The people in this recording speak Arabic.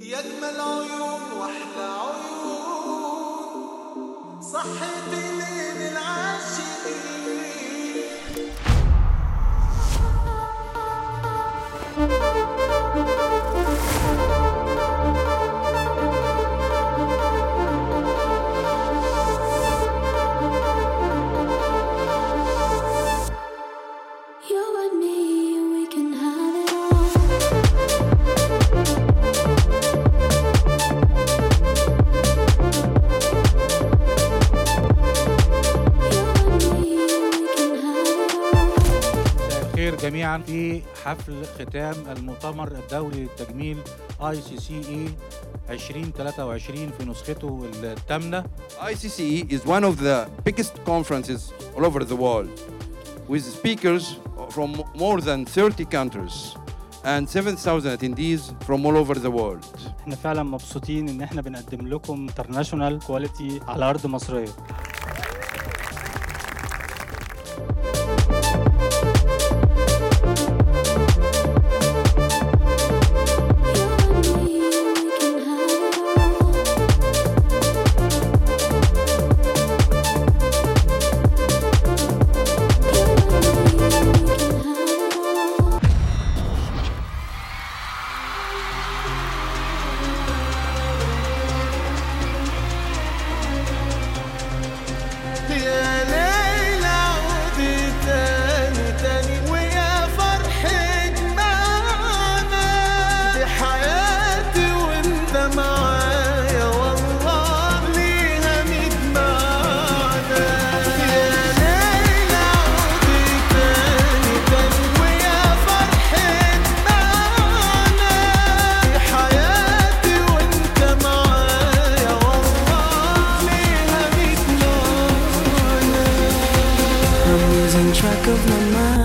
يا اجمل عيون واحلى عيون. صحت ليل الخير جميعا في حفل ختام المؤتمر الدولي للتجميل ICCE 2023 في نسخته الثامنه ICCE is one of the biggest conferences all over the world with speakers from more than 30 countries and 7,000 attendees from all over the world. إحنا فعلا مبسوطين إن إحنا بنقدم لكم international quality على أرض مصريه losing track of my mind.